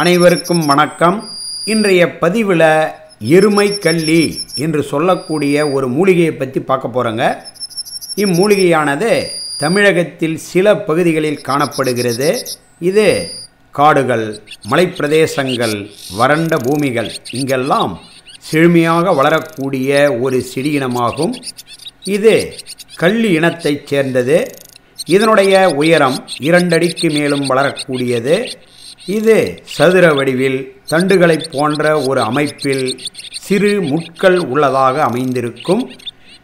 அனைவருக்கும் வணக்கம். இன்றைய பதிவில் எருமை கள்ளி என்று சொல்லக்கூடிய ஒரு மூலிகையை பற்றி பார்க்க போகிறோங்க இம்மூலிகையானது தமிழகத்தில் சில பகுதிகளில் காணப்படுகிறது. இது காடுகள் மலைப்பிரதேசங்கள் வறண்ட பூமிகள் இங்கெல்லாம் செழுமையாக வளரக்கூடிய ஒரு செடியினமாகும் இது கள்ளி இனத்தைச் சேர்ந்தது. இதனுடைய உயரம் இரண்டடிக்கு மேலும் வளரக்கூடியது. இது சதுர வடிவில் தண்டுகளைப் போன்ற ஒரு அமைப்பில் சிறு முட்கள் உள்ளதாக அமைந்திருக்கும்.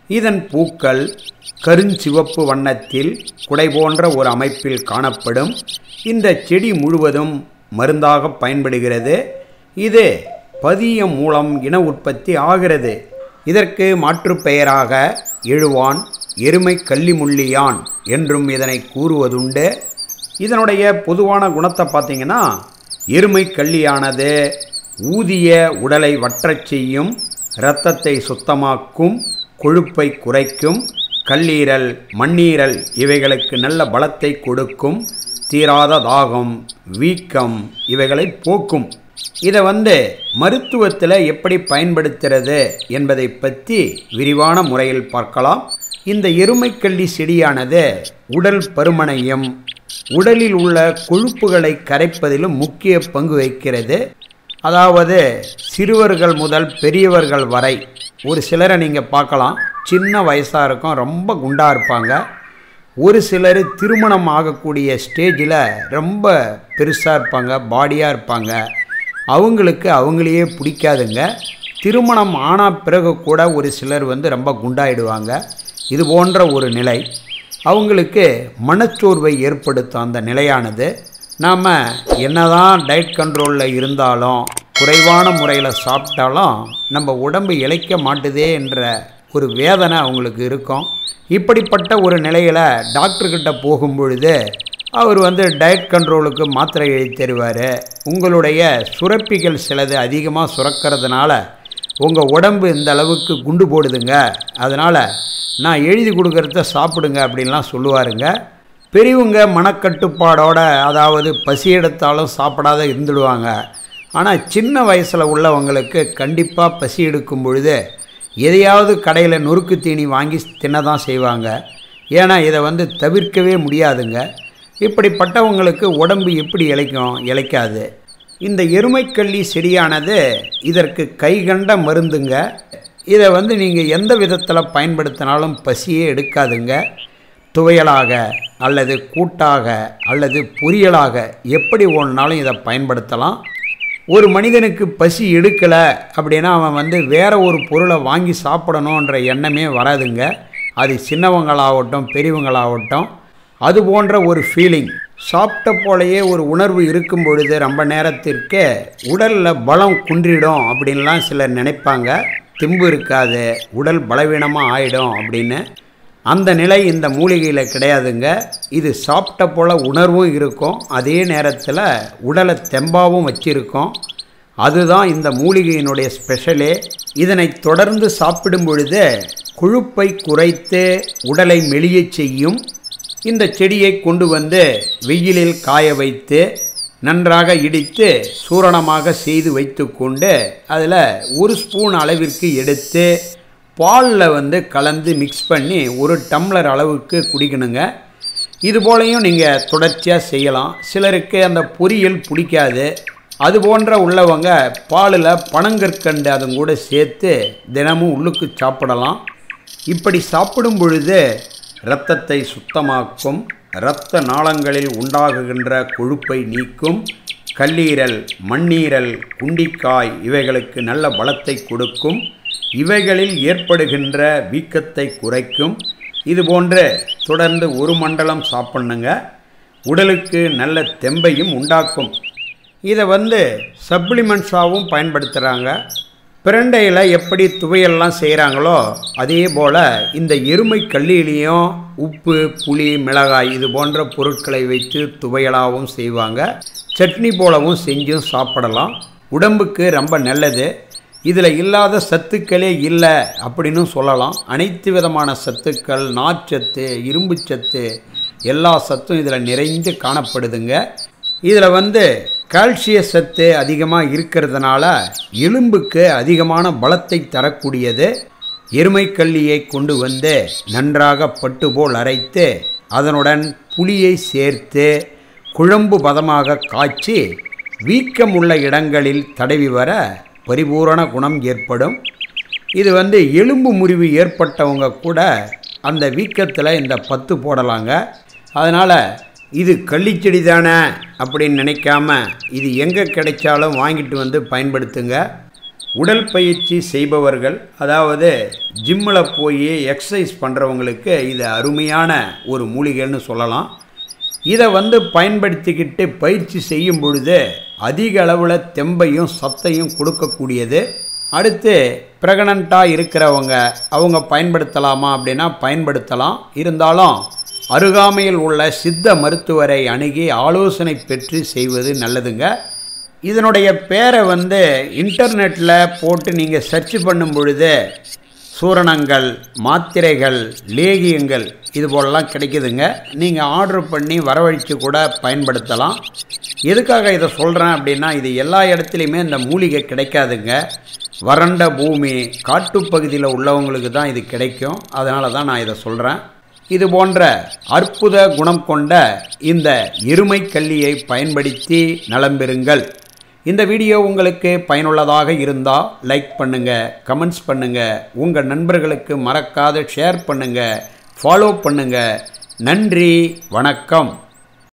இதன் பூக்கள் கருஞ்சிவப்பு வண்ணத்தில் குடை போன்ற ஒரு அமைப்பில் காணப்படும். இந்த செடி முழுவதும் மருந்தாக பயன்படுகிறது. இது பதியம் மூலம் இன உற்பத்தி ஆகிறது. இதற்கு மாற்றுப் பெயராக எழுவான் எருமை கள்ளிமுள்ளியான் என்றும் இதனை கூறுவதுண்டு. இதனுடைய பொதுவான குணத்தை பார்த்தீங்கன்னா எருமை கள்ளியானது ஊதிய உடலை வற்றச் செய்யும் இரத்தத்தை சுத்தமாக்கும் கொழுப்பை குறைக்கும் கல்லீரல் மண்ணீரல் இவைகளுக்கு நல்ல பலத்தை கொடுக்கும் தீராத தாகம் வீக்கம் இவைகளை போக்கும். இதை வந்து மருத்துவத்தில் எப்படி பயன்படுத்துறது என்பதை பற்றி விரிவான முறையில் பார்க்கலாம். இந்த எருமைக்கல்லி செடியானது உடல் பருமனையும் உடலில் உள்ள கொழுப்புகளை கரைப்பதிலும் முக்கிய பங்கு வகிக்கிறது. அதாவது சிறுவர்கள் முதல் பெரியவர்கள் வரை ஒரு சிலரை நீங்கள் பார்க்கலாம். சின்ன வயசாக இருக்கும் ரொம்ப குண்டாக இருப்பாங்க. ஒரு சிலர் திருமணம் ஆகக்கூடிய ஸ்டேஜில் ரொம்ப பெருசாக இருப்பாங்க பாடியாக இருப்பாங்க. அவங்களுக்கு அவங்களையே பிடிக்காதுங்க. திருமணம் ஆன பிறகு கூட ஒரு சிலர் வந்து ரொம்ப குண்டாயிடுவாங்க. இது போன்ற ஒரு நிலை. அவங்களுக்கு மனச்சோர்வை ஏற்படுத்தும் அந்த நிலையானது. நாம் என்னதான் டயட் கண்ட்ரோலில் இருந்தாலும் குறைவான முறையில் சாப்பிட்டாலும் நம்ம உடம்பு இழைக்க மாட்டுதே என்ற ஒரு வேதனை அவங்களுக்கு இருக்கும். இப்படிப்பட்ட ஒரு நிலையில் டாக்டர்கிட்ட போகும் பொழுது அவர் வந்து டயட் கண்ட்ரோலுக்கு மாத்திரை எழுதி தருவார். உங்களுடைய சுரப்பிகள் சிலது அதிகமாக சுரக்கிறதுனால உங்கள் உடம்பு இந்த அளவுக்கு குண்டு போடுதுங்க. அதனால் நான் எழுதி கொடுக்குறத சாப்பிடுங்க அப்படின்லாம் சொல்லுவாருங்க. பெரியவங்க மனக்கட்டுப்பாடோட அதாவது பசி எடுத்தாலும் சாப்பிடாத இருந்துடுவாங்க. ஆனால் சின்ன வயசில் உள்ளவங்களுக்கு கண்டிப்பாக பசி எடுக்கும் பொழுது எதையாவது கடையில் நொறுக்கு தீனி வாங்கி தின்ன தான் செய்வாங்க. ஏன்னா இதை வந்து தவிர்க்கவே முடியாதுங்க. இப்படிப்பட்டவங்களுக்கு உடம்பு எப்படி இழைக்கும்? இழைக்காது. இந்த எருமைக்கள்ளி செடியானது இதற்கு கைகண்ட மருந்துங்க. இதை வந்து நீங்கள் எந்த விதத்தில் பயன்படுத்தினாலும் பசியே எடுக்காதுங்க. துவையலாக அல்லது கூட்டாக அல்லது பொரியலாக எப்படி ஒன்றாலும் இதை பயன்படுத்தலாம். ஒரு மனிதனுக்கு பசி எடுக்கலை அப்படின்னா அவன் வந்து வேறு ஒரு பொருளை வாங்கி சாப்பிடணுன்ற எண்ணமே வராதுங்க. அது சின்னவங்களாகட்டும் பெரியவங்களாகட்டும். அது போன்ற ஒரு ஃபீலிங் சாப்பிட்ட போலயே ஒரு உணர்வு இருக்கும் பொழுது ரொம்ப நேரத்திற்கு உடலில் பலம் குன்றிடும் அப்படின்லாம் சிலர் நினைப்பாங்க. திம்பு இருக்காது உடல் பலவீனமாக ஆயிடும் அப்படின்னு அந்த நிலை இந்த மூலிகையில் கிடையாதுங்க. இது சாப்பிட்ட போல் உணர்வும் இருக்கும். அதே நேரத்தில் உடலை தெம்பாவும் வச்சிருக்கோம். அதுதான் இந்த மூலிகையினுடைய ஸ்பெஷலே. இதனை தொடர்ந்து சாப்பிடும் பொழுது கொழுப்பை குறைத்து உடலை மெலியச் செய்யும் இந்த செடியை கொண்டு வந்து வெயிலில் காய வைத்து நன்றாக இடித்து சூரணமாக செய்து வைத்து கொண்டு அதில் ஒரு ஸ்பூன் அளவிற்கு எடுத்து பாலில் வந்து கலந்து மிக்ஸ் பண்ணி ஒரு டம்ளர் அளவுக்கு குடிக்கணுங்க. இது போலையும் நீங்கள் தொடர்ச்சியாக செய்யலாம். சிலருக்கு அந்த பொரியல் பிடிக்காது. அது போன்ற உள்ளவங்க பாலில் பனங்கற்கண்டு அதும் கூட சேர்த்து தினமும் உள்ளுக்கு சாப்பிடலாம். இப்படி சாப்பிடும் பொழுது இரத்தத்தை சுத்தமாக்கும் இரத்த நாளங்களில் உண்டாகுகின்ற கொழுப்பை நீக்கும் கல்லீரல் மண்ணீரல் குண்டிக்காய் இவைகளுக்கு நல்ல பலத்தை கொடுக்கும். இவைகளில் ஏற்படுகின்ற வீக்கத்தை குறைக்கும். இது போன்று தொடர்ந்து ஒரு மண்டலம் சாப்பிட்ணுங்க. உடலுக்கு நல்ல தெம்பையும் உண்டாக்கும். இதை வந்து சப்ளிமெண்ட்ஸாகவும் பயன்படுத்துகிறாங்க பிரண்டையில் எப்படி துவையெல்லாம் செய்கிறாங்களோ அதே போல் இந்த எருமை கல்லிலையும் உப்பு புளி மிளகாய் இது போன்ற பொருட்களை வைத்து துவையலாகவும் செய்வாங்க. சட்னி போலவும் செஞ்சும் சாப்பிடலாம். உடம்புக்கு ரொம்ப நல்லது. இதில் இல்லாத சத்துக்களே இல்லை அப்படின்னு சொல்லலாம். அனைத்து விதமான சத்துக்கள் நார்ச்சத்து இரும்புச்சத்து எல்லா சத்தும் இதில் நிறைந்து காணப்படுதுங்க. இதில் வந்து கால்சிய சத்து அதிகமாக இருக்கிறதுனால எலும்புக்கு அதிகமான பலத்தை தரக்கூடியது. எருமைக்கல்லியை கொண்டு வந்து நன்றாக பட்டு போல் அரைத்து அதனுடன் புளியை சேர்த்து குழம்பு பதமாக காய்ச்சி வீக்கமுள்ள இடங்களில் தடவி வர பரிபூரண குணம் ஏற்படும். இது வந்து எலும்பு முறிவு ஏற்பட்டவங்க கூட அந்த வீக்கத்தில் இந்த பத்து போடலாங்க. அதனால் இது கள்ளிச்செடி தானே அப்படின்னு நினைக்காம இது எங்கே கிடைச்சாலும் வாங்கிட்டு வந்து பயன்படுத்துங்க. உடல் பயிற்சி செய்பவர்கள் அதாவது ஜிம்மில் போய் எக்ஸசைஸ் பண்ணுறவங்களுக்கு இது அருமையான ஒரு மூலிகைன்னு சொல்லலாம். இதை வந்து பயன்படுத்திக்கிட்டு பயிற்சி செய்யும் பொழுது அதிக அளவில் தெம்பையும் சத்தையும் கொடுக்கக்கூடியது. அடுத்து ப்ரெக்னண்ட்டாக இருக்கிறவங்க அவங்க பயன்படுத்தலாமா அப்படின்னா பயன்படுத்தலாம். இருந்தாலும் அருகாமையில் உள்ள சித்த மருத்துவரை அணுகி ஆலோசனை பெற்று செய்வது நல்லதுங்க. இதனுடைய பேரை வந்து இன்டர்நெட்டில் போட்டு நீங்கள் சர்ச் பண்ணும் பொழுது சூரணங்கள் மாத்திரைகள் லேகியங்கள் இது போலலாம் கிடைக்குதுங்க. நீங்கள் ஆர்டர் பண்ணி வரவழைச்சு கூட பயன்படுத்தலாம். எதுக்காக இதை சொல்கிறேன் அப்படின்னா இது எல்லா இடத்துலையுமே இந்த மூலிகை கிடைக்காதுங்க. வறண்ட பூமி காட்டுப்பகுதியில் உள்ளவங்களுக்கு தான் இது கிடைக்கும். அதனால தான் நான் இதை சொல்கிறேன் இது போன்ற அற்புத குணம் கொண்ட இந்த எருமை கல்லியை பயன்படுத்தி நலம் பெறுங்கள். இந்த வீடியோ உங்களுக்கு பயனுள்ளதாக இருந்தால் லைக் பண்ணுங்கள் கமெண்ட்ஸ் பண்ணுங்கள் உங்கள் நண்பர்களுக்கு மறக்காத ஷேர் பண்ணுங்கள் ஃபாலோ பண்ணுங்கள் நன்றி வணக்கம்.